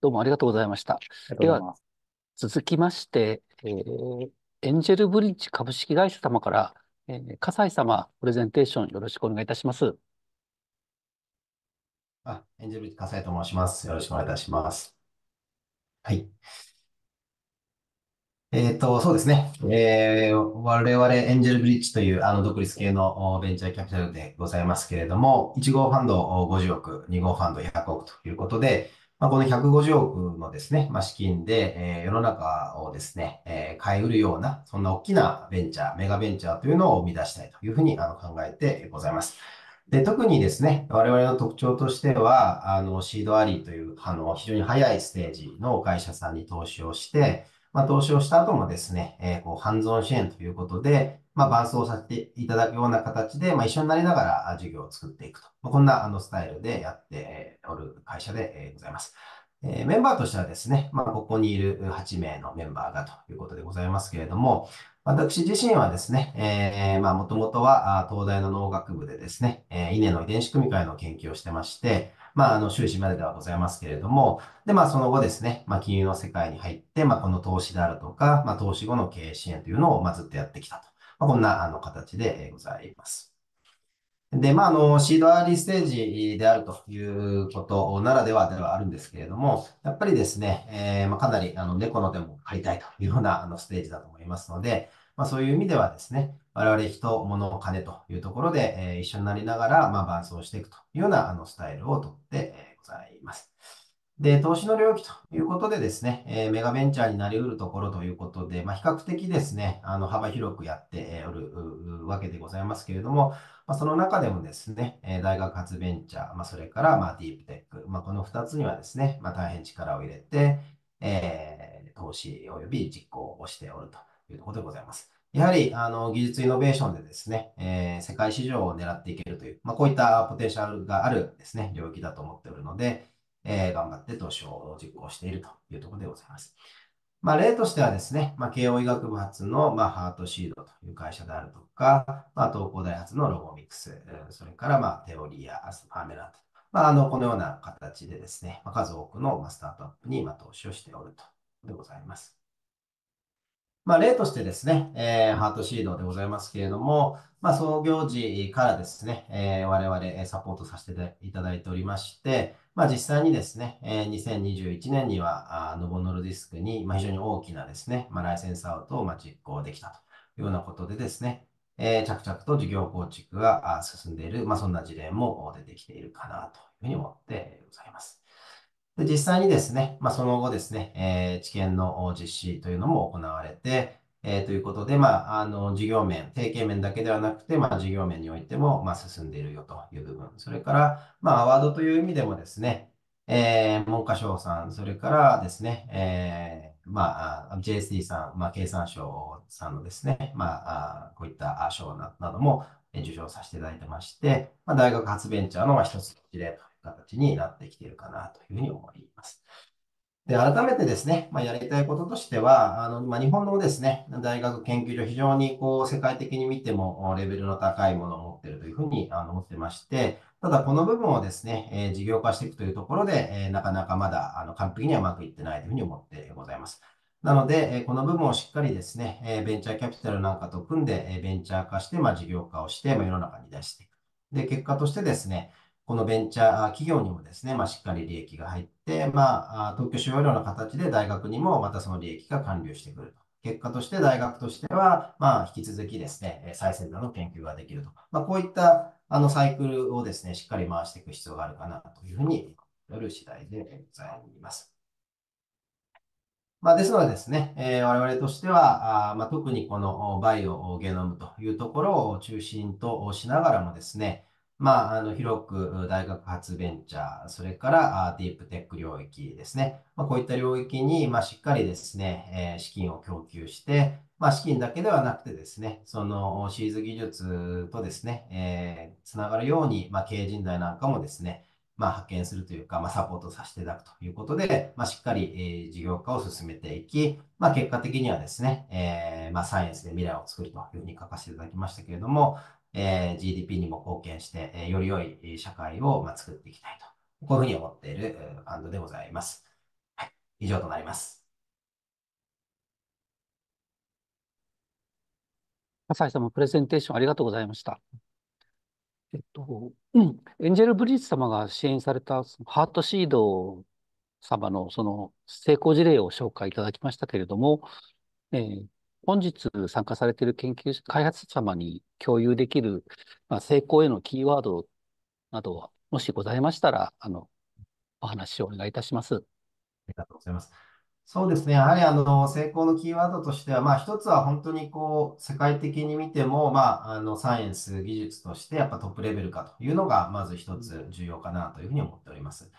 どうもありがとうございました。ありがとうございます。続きまして、えー、エンジェルブリッジ株式会社様から、えー、笠井様、プレゼンテーションよろしくお願いいたします。あ、エンジェルブリッジ笠井と申します。よろしくお願いいたします。はい。えっと、そうですね。えー、我々エンジェルブリッジというあの独立系のベンチャーキャピタルでございますけれども、1号ファンド50億、2号ファンド100億ということで、まあ、この150億のですね、まあ、資金で、えー、世の中をですね、えー、変えうるような、そんな大きなベンチャー、メガベンチャーというのを生み出したいというふうにあの考えてございます。で、特にですね、我々の特徴としては、あの、シードアリーという、あの、非常に早いステージの会社さんに投資をして、まあ、投資をした後もですね、えー、こう、ハンズオン支援ということで、まあ、伴走させていただくような形で、まあ、一緒になりながら事業を作っていくと。まあ、こんなあのスタイルでやっておる会社でございます。えー、メンバーとしてはですね、まあ、ここにいる8名のメンバーがということでございますけれども、私自身はですね、え、まあ、もともとは東大の農学部でですね、えー、稲の遺伝子組み換えの研究をしてまして、まあ、あの、修士までではございますけれども、で、まあ、その後ですね、まあ、金融の世界に入って、まあ、この投資であるとか、まあ、投資後の経営支援というのを、ま、ずっとやってきたと。まあ、こんな、あの、形でございます。で、まあ、あの、シードアーリーステージであるということならではではあるんですけれども、やっぱりですね、えー、まあ、かなり、あの、猫の手も借りたいというような、あの、ステージだと思いますので、まあ、そういう意味ではですね、我々人、物、金というところで、えー、一緒になりながら、まあ、伴走していくというような、あの、スタイルをとって、ございます。で、投資の領域ということでですね、えー、メガベンチャーになり得るところということで、まあ、比較的ですね、あの、幅広くやっておるわけでございますけれども、まあ、その中でもですね、え大学発ベンチャー、まあ、それから、まあ、ディープテック、まあ、この2つにはですね、ま、大変力を入れて、えー、投資及び実行をしておるというところでございます。やはり、あの、技術イノベーションでですね、えー、世界市場を狙っていけるという、ま、こういったポテンシャルがあるですね、領域だと思っておるので、えー、頑張って投資を実行しているというところでございます。まあ、例としてはですね、まあ、慶応医学部発の、まあ、ハートシードという会社であるとか、まあ、東工大発のロボミクス、それから、まあ、テオリア、アスパーメラント、まあ、あの、このような形でですね、まあ、数多くのスタートアップに、まあ、投資をしておるとでございます。まあ、例としてですね、えー、ハートシードでございますけれども、まあ、創業時からですね、えー、我々サポートさせていただいておりまして、まあ、実際にですね、えー、2021年には、ノボノルディスクに、まあ、非常に大きなですね、まあ、ライセンスアウトをまあ実行できたというようなことでですね、えー、着々と事業構築が進んでいる、まあ、そんな事例も出てきているかなというふうに思ってございます。で実際にですね、まあ、その後ですね、えー、知見の実施というのも行われて、えー、ということで、まあ、あの、事業面、提携面だけではなくて、まあ、事業面においても、まあ、進んでいるよという部分。それから、まあ、アワードという意味でもですね、えー、文科省さん、それからですね、えー、まあ、JSD さん、まあ、経産省さんのですね、まあ、こういった賞なども受賞させていただいてまして、まあ、大学発ベンチャーの一つの事例と形になってきているかなというふうに思います。で、改めてですね、まあ、やりたいこととしては、あの、まあ、日本のですね、大学研究所、非常にこう、世界的に見てもレベルの高いものを持っているというふうにあの思ってまして、ただこの部分をですね、えー、事業化していくというところで、えー、なかなかまだあの完璧にはうまくいってないというふうに思ってございます。なので、えー、この部分をしっかりですね、えベンチャーキャピタルなんかと組んで、えベンチャー化して、まあ、事業化をして、まあ、世の中に出していく。で、結果としてですね、このベンチャー企業にもですね、まあ、しっかり利益が入って、まあ、特許使用料の形で大学にもまたその利益が還流してくると。結果として大学としては、まあ、引き続きですね、最先端の研究ができると。まあ、こういったあのサイクルをですね、しっかり回していく必要があるかなというふうによる次第でございます。まあ、ですのでですね、えー、我々としては、あまあ、特にこのバイオゲノムというところを中心としながらもですね、まあ、あの、広く大学発ベンチャー、それからディープテック領域ですね。まあ、こういった領域に、まあ、しっかりですね、えー、資金を供給して、まあ、資金だけではなくてですね、そのシーズ技術とですね、えー、つながるように、まあ、経営人材なんかもですね、まあ、派遣するというか、まあ、サポートさせていただくということで、まあ、しっかり、えー、事業化を進めていき、まあ、結果的にはですね、えー、まあ、サイエンスで未来を作るというふうに書かせていただきましたけれども、えー、GDP にも貢献して、えー、より良い社会を、まあ、作っていきたいと、こういうふうに思っているファンドでございます。はい、以上となります。笠井様、プレゼンテーションありがとうございました。えっと、うん、エンジェルブリッジ様が支援されたハートシード様のその成功事例を紹介いただきましたけれども、えー本日参加されている研究開発者様に共有できる、まあ、成功へのキーワードなど、もしございましたら、あの、お話をお願いいたします。ありがとうございます。そうですね。やはりあの成功のキーワードとしては、まあ、一つは本当にこう世界的に見ても、まあ、あのサイエンス技術としてやっぱトップレベルかというのがまず一つ重要かなというふうに思っております。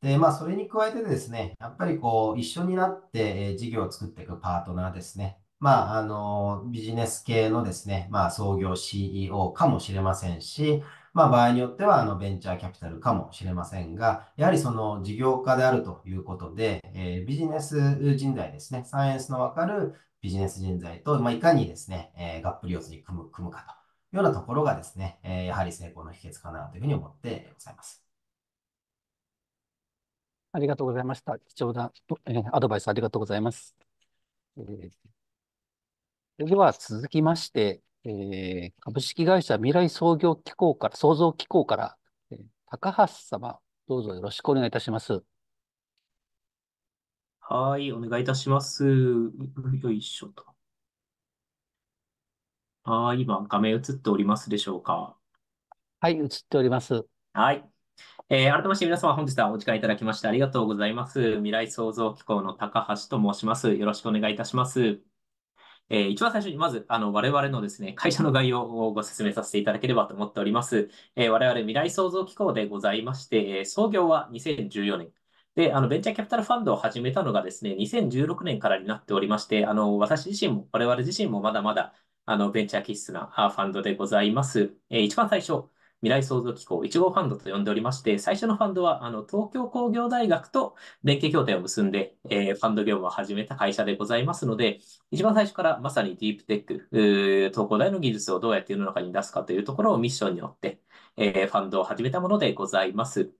で、まあ、それに加えてですね、やっぱりこう一緒になって事業を作っていくパートナーですね。まあ、あのビジネス系のですね、まあ、創業 CEO かもしれませんし、まあ、場合によっては、あの、ベンチャーキャピタルかもしれませんが、やはりその事業家であるということで、えー、ビジネス人材ですね、サイエンスのわかるビジネス人材と、まあ、いかにですね、えー、がっぷり四つに組む、組むかというようなところがですね、えー、やはり成功の秘訣かなというふうに思ってございます。ありがとうございました。貴重な、えー、アドバイスありがとうございます。えー、では続きまして、えー、株式会社未来創業機構から、創造機構から、えー、高橋様、どうぞよろしくお願いいたします。はい、お願いいたします。よいしょと。はい、今、画面映っておりますでしょうか。はい、映っております。はい。えー、改めまして皆様本日はお時間いただきましてありがとうございます。未来創造機構の高橋と申します。よろしくお願いいたします。えー、一番最初にまず、あの、我々のですね、会社の概要をご説明させていただければと思っております。えー、我々未来創造機構でございまして、え創業は2014年。で、あの、ベンチャーキャピタルファンドを始めたのがですね、2016年からになっておりまして、あの、私自身も、我々自身もまだまだ、あの、ベンチャー気質なファンドでございます。えー、一番最初、未来創造機構1号ファンドと呼んでおりまして、最初のファンドは、あの、東京工業大学と連携協定を結んで、えー、ファンド業務を始めた会社でございますので、一番最初からまさにディープテック、東工大の技術をどうやって世の中に出すかというところをミッションによって、えー、ファンドを始めたものでございます。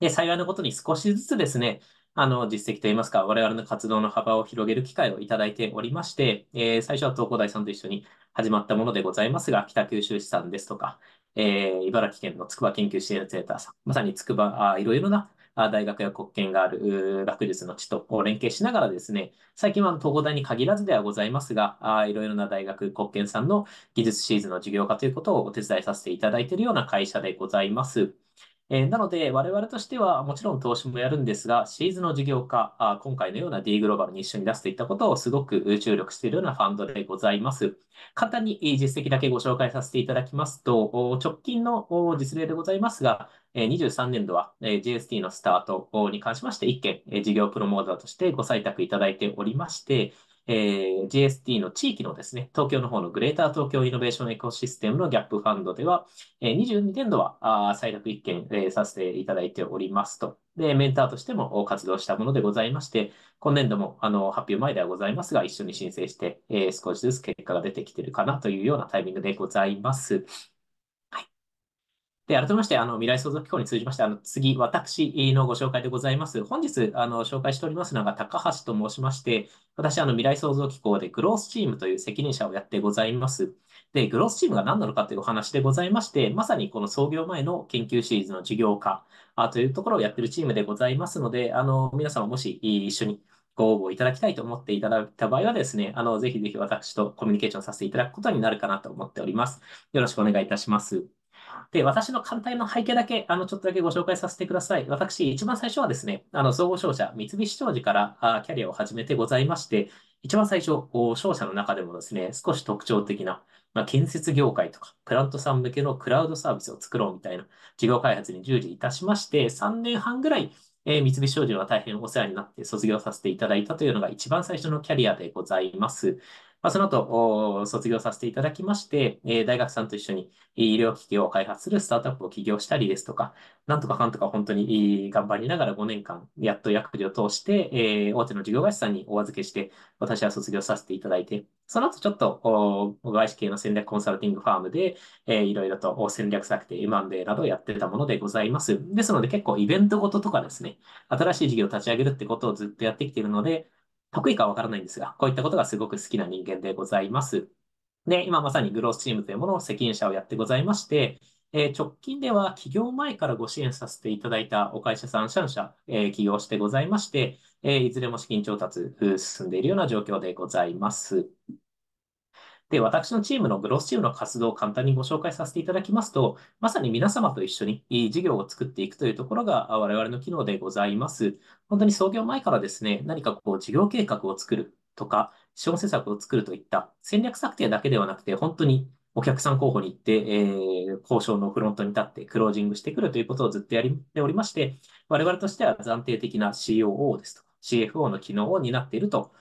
で、幸いなことに少しずつですね、あの、実績といいますか、我々の活動の幅を広げる機会をいただいておりまして、えー、最初は東工大さんと一緒に始まったものでございますが、北九州市さんですとか、えー、茨城県の筑波研究支援センターさん、まさに筑波、あいろいろな大学や国権がある学術の地と連携しながらですね、最近は東工大に限らずではございますが、あいろいろな大学、国権さんの技術シーズンの事業化ということをお手伝いさせていただいているような会社でございます。えー、なので、我々としてはもちろん投資もやるんですが、シーズの事業化、あ今回のような D グローバルに一緒に出すといったことをすごく注力しているようなファンドでございます。簡単に実績だけご紹介させていただきますと、直近の実例でございますが、23年度は JST のスタートに関しまして1件事業プロモーターとしてご採択いただいておりまして、えー、JST の地域のですね、東京の方のグレーター東京イノベーションエコシステムのギャップファンドでは、えー、22年度はあ採択1件、えー、させていただいておりますと。で、メンターとしても活動したものでございまして、今年度もあの発表前ではございますが、一緒に申請して、えー、少しずつ結果が出てきているかなというようなタイミングでございます。で、改めまして、あの、未来創造機構に通じまして、あの、次、私のご紹介でございます。本日、あの、紹介しておりますのが、高橋と申しまして、私、あの、未来創造機構でグロースチームという責任者をやってございます。で、グロースチームが何なのかというお話でございまして、まさにこの創業前の研究シリーズの事業化というところをやっているチームでございますので、あの、皆様もし一緒にご応募いただきたいと思っていただいた場合はですね、あの、ぜひぜひ私とコミュニケーションさせていただくことになるかなと思っております。よろしくお願いいたします。で、私の簡単な背景だけ、あの、ちょっとだけご紹介させてください。私、一番最初はですね、あの、総合商社、三菱商事からキャリアを始めてございまして、一番最初、商社の中でもですね、少し特徴的な、まあ、建設業界とか、プラントさん向けのクラウドサービスを作ろうみたいな事業開発に従事いたしまして、3年半ぐらい、えー、三菱商事は大変お世話になって卒業させていただいたというのが一番最初のキャリアでございます。まあ、その後、卒業させていただきまして、えー、大学さんと一緒に医療機器を開発するスタートアップを起業したりですとか、なんとかかんとか本当に頑張りながら5年間、やっと役事を通して、えー、大手の事業会社さんにお預けして、私は卒業させていただいて、その後ちょっと、外資系の戦略コンサルティングファームで、えー、いろいろと戦略策定、M&A などをやってたものでございます。ですので結構イベントごととかですね、新しい事業を立ち上げるってことをずっとやってきているので、得意かわからないんですが、こういったことがすごく好きな人間でございます。で、今まさにグロースチームというものを責任者をやってございまして、え直近では起業前からご支援させていただいたお会社さん3社、え起業してございまして、えいずれも資金調達進んでいるような状況でございます。で、私のチームのグロスチームの活動を簡単にご紹介させていただきますと、まさに皆様と一緒に事業を作っていくというところが我々の機能でございます。本当に創業前からですね、何かこう事業計画を作るとか、資本施策を作るといった戦略策定だけではなくて、本当にお客さん候補に行って、えー、交渉のフロントに立ってクロージングしてくるということをずっとやっておりまして、我々としては暫定的な COO ですとか CFO の機能を担っていると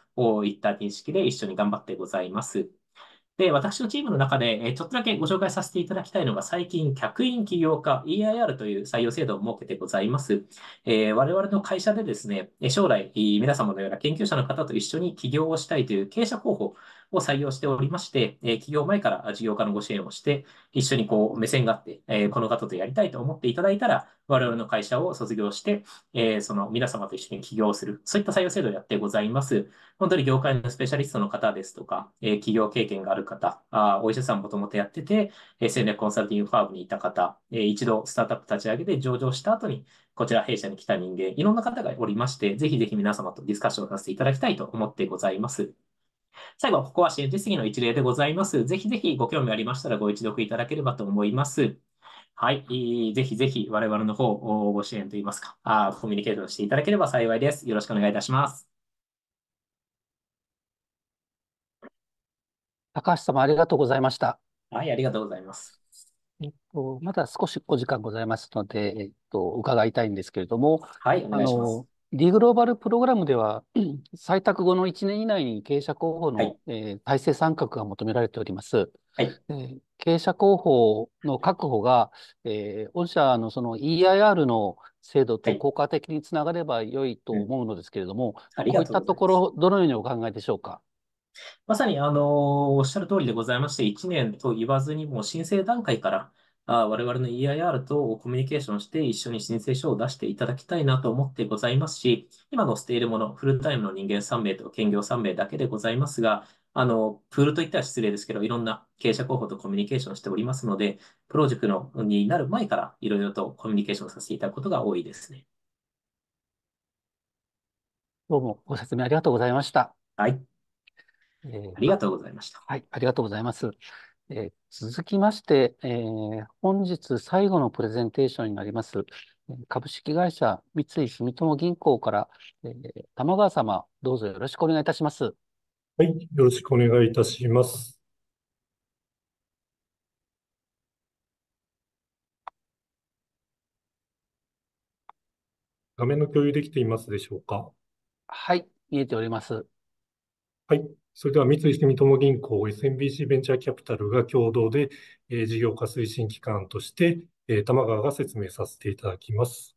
いった認識で一緒に頑張ってございます。で、私のチームの中で、えちょっとだけご紹介させていただきたいのが、最近、客員起業家 EIR という採用制度を設けてございます。えー、我々の会社でですね、将来、皆様のような研究者の方と一緒に起業をしたいという経営者候補を採用しておりまして、え起業前から事業家のご支援をして、一緒にこう目線があって、えこの方とやりたいと思っていただいたら、我々の会社を卒業して、えその皆様と一緒に起業する、そういった採用制度をやってございます。本当に業界のスペシャリストの方ですとか、え企業経験がある方、あお医者さんもともとやってて、え戦略コンサルティングファームにいた方、え一度スタートアップ立ち上げて上場した後に、こちら弊社に来た人間、いろんな方がおりまして、ぜひぜひ皆様とディスカッションさせていただきたいと思ってございます。最後、ここは支援手続きの一例でございます。ぜひぜひご興味ありましたらご一読いただければと思います。はい。ぜひぜひ我々の方、ご支援といいますか、あコミュニケーションしていただければ幸いです。よろしくお願いいたします。高橋様、ありがとうございました。はい、ありがとうございます。えっと、まだ少しお時間ございますので、えっと、伺いたいんですけれども、はい、お願いします。D グローバルプログラムでは、採択後の1年以内に経営者候補の、はい、えー、体制参画が求められております。はい。えー、経営者候補の確保が、えー、御社のその EIR の制度と効果的につながれば良いと思うのですけれども、はいうん、こういったところ、どのようにお考えでしょうか？まさに、あのおっしゃる通りでございまして、1年と言わずに、もう申請段階から、あ我々の EIR とコミュニケーションして一緒に申請書を出していただきたいなと思ってございますし、今載せているもの、フルタイムの人間3名と兼業3名だけでございますが、あの、プールといったら失礼ですけど、いろんな経営者候補とコミュニケーションしておりますので、プロジェクトのになる前からいろいろとコミュニケーションさせていただくことが多いですね。どうもご説明ありがとうございました。はい。えー、ありがとうございました。はい、ありがとうございます。えー、続きまして、えー、本日最後のプレゼンテーションになります、株式会社三井住友銀行から、えー、玉川様、どうぞよろしくお願いいたします。はい、よろしくお願いいたします。画面の共有できていますでしょうか？はい、見えております。はい。それでは三井住友銀行 SMBC ベンチャーキャピタルが共同で、えー、事業化推進機関として、えー、玉川が説明させていただきます。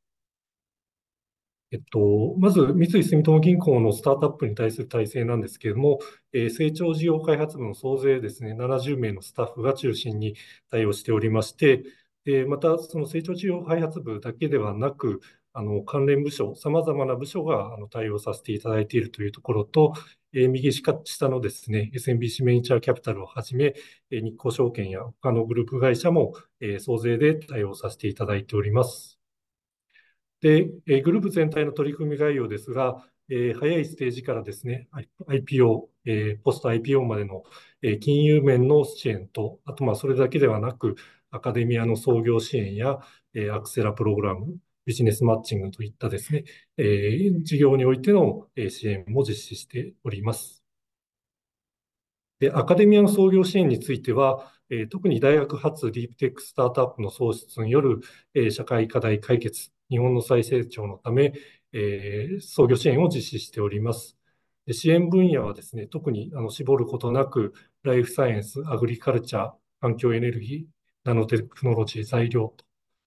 えっと、まず、三井住友銀行のスタートアップに対する体制なんですけれども、えー、成長事業開発部の総勢ですね、70名のスタッフが中心に対応しておりまして、でまた、その成長事業開発部だけではなく、あの関連部署、さまざまな部署があの対応させていただいているというところと、え右下のですね、SMBC ベンチャーキャピタルをはじめ、え日興証券や他のグループ会社も、え総勢で対応させていただいております。で、えグループ全体の取り組み概要ですが、え早いステージからですね、IPO、えポスト IPO までの、え金融面の支援と、あとまあそれだけではなく、アカデミアの創業支援や、えアクセラプログラム、ビジネスマッチングといったですね、えー、事業においての支援も実施しております。で、アカデミアの創業支援については、えー、特に大学発ディープテックスタートアップの創出による、えー、社会課題解決、日本の再成長のため、えー、創業支援を実施しております。で支援分野はですね、特にあの絞ることなく、ライフサイエンス、アグリカルチャー、環境エネルギー、ナノテクノロジー、材料と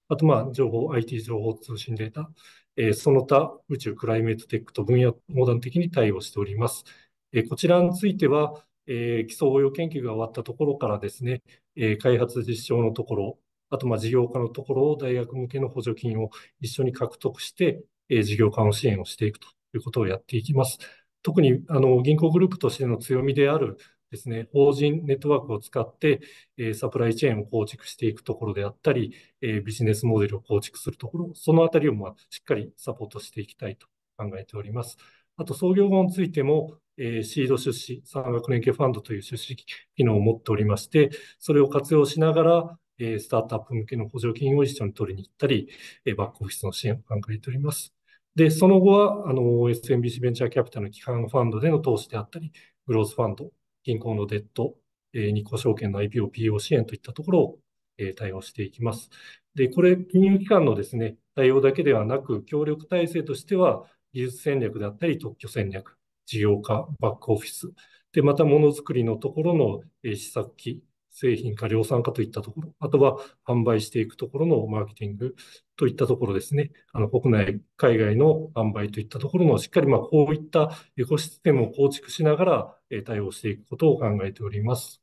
あと、まあ、情報、IT 情報通信データ、えー、その他、宇宙、クライメートテックと分野横断的に対応しております。えー、こちらについては、えー、基礎応用研究が終わったところからですね、えー、開発実証のところ、あと、まあ、事業化のところを大学向けの補助金を一緒に獲得して、えー、事業化の支援をしていくということをやっていきます。特に、あの、銀行グループとしての強みであるですね、法人ネットワークを使って、えサプライチェーンを構築していくところであったり、えビジネスモデルを構築するところ、そのあたりをましっかりサポートしていきたいと考えております。あと、創業後についても、えシード出資、産学連携ファンドという出資機能を持っておりまして、それを活用しながら、えスタートアップ向けの補助金を一緒に取りに行ったり、えバックオフィスの支援を考えております。で、その後は、あの、SMBC ベンチャーキャピタルの基幹ファンドでの投資であったり、グロースファンド、銀行のデッド、え日興証券の IPO、PO 支援といったところを、え対応していきます。で、これ、金融機関のですね、対応だけではなく、協力体制としては、技術戦略であったり、特許戦略、事業化、バックオフィス、で、またものづくりのところの、え試作機、製品化、量産化といったところ、あとは販売していくところのマーケティングといったところですね。あの国内、海外の販売といったところのしっかりまあこういったエコシステムを構築しながら対応していくことを考えております。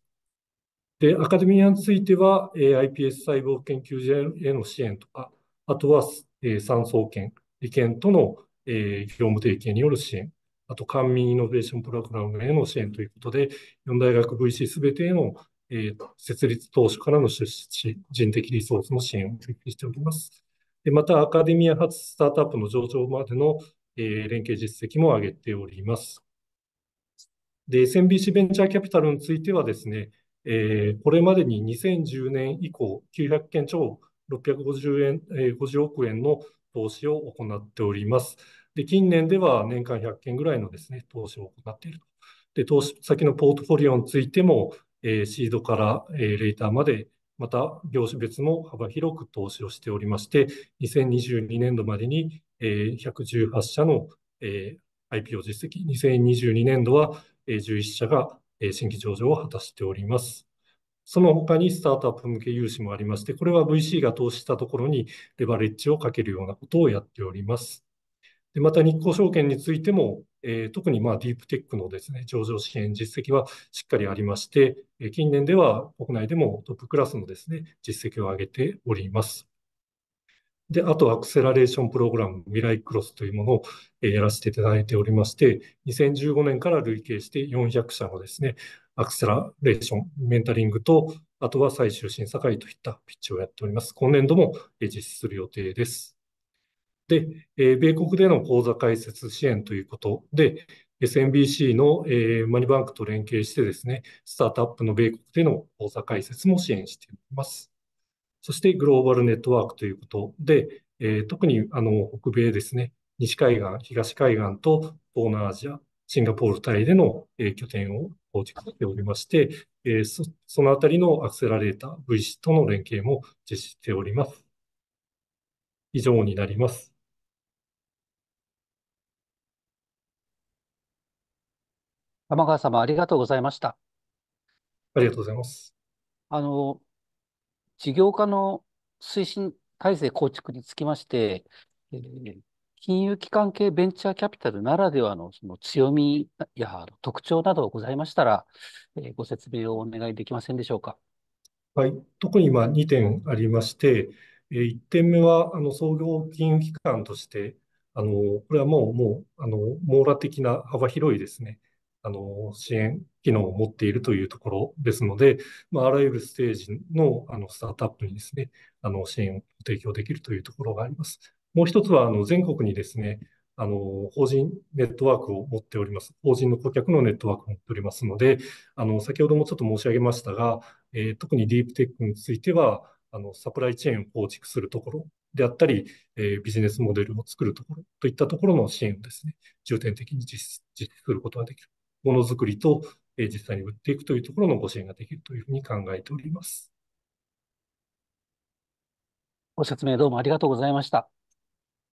で、アカデミアについては iPS 細胞研究所への支援とか、あとは産総研、理研との業務提携による支援、あと官民イノベーションプログラムへの支援ということで、4大学 VC すべてへのえー、設立当初からの出資、人的リソースの支援を提供しております。でまた、アカデミア発スタートアップの上場までの、え、連携実績も上げております。で、SMBC ベンチャーキャピタルについてはですね、えー、これまでに2010年以降、900件超650円、えー、50億円の投資を行っております。で、近年では年間100件ぐらいのですね、投資を行っていると。で、投資先のポートフォリオについても、えシードから、えレーターまで、また業種別も幅広く投資をしておりまして、2022年度までに、え118社の、え IPO 実績、2022年度は、11社が、新規上場を果たしております。その他にスタートアップ向け融資もありまして、これは VC が投資したところにレバレッジをかけるようなことをやっております。でまた日興証券についても、えー、特にまあディープテックのですね、上場支援実績はしっかりありまして、近年では国内でもトップクラスのですね、実績を上げております。で、あとアクセラレーションプログラム、未来クロスというものを、えやらせていただいておりまして、2015年から累計して400社のですね、アクセラレーション、メンタリングと、あとは最終審査会といったピッチをやっております。今年度も実施する予定です。で、え米国での口座開設支援ということで、SMBC の、えマニバンクと連携してですね、スタートアップの米国での口座開設も支援しています。そしてグローバルネットワークということで、え特にあの北米ですね、西海岸、東海岸と東南アジア、シンガポールタイでの、え拠点を構築しておりまして、えそそのあたりのアクセラレーター、VC との連携も実施しております。以上になります。玉川様、ありがとうございました。ありがとうございます。あの、事業化の推進体制構築につきまして、金融機関系ベンチャーキャピタルならではのその強みや特徴などございましたら、えー、ご説明をお願いできませんでしょうか。はい、特に今2点ありまして、えー、1点目はあの創業金融機関として、あのこれはもう、もうあの網羅的な幅広いですね、あの、支援機能を持っているというところですので、まあ、あらゆるステージの、あの、スタートアップにですね、あの、支援を提供できるというところがあります。もう一つは、あの、全国にですね、あの、法人ネットワークを持っております。法人の顧客のネットワークを持っておりますので、あの、先ほどもちょっと申し上げましたが、えー、特にディープテックについては、あの、サプライチェーンを構築するところであったり、えー、ビジネスモデルを作るところといったところの支援をですね、重点的に実施することができる。ものづくりと、え実際に売っていくというところのご支援ができるというふうに考えております。ご説明どうもありがとうございました。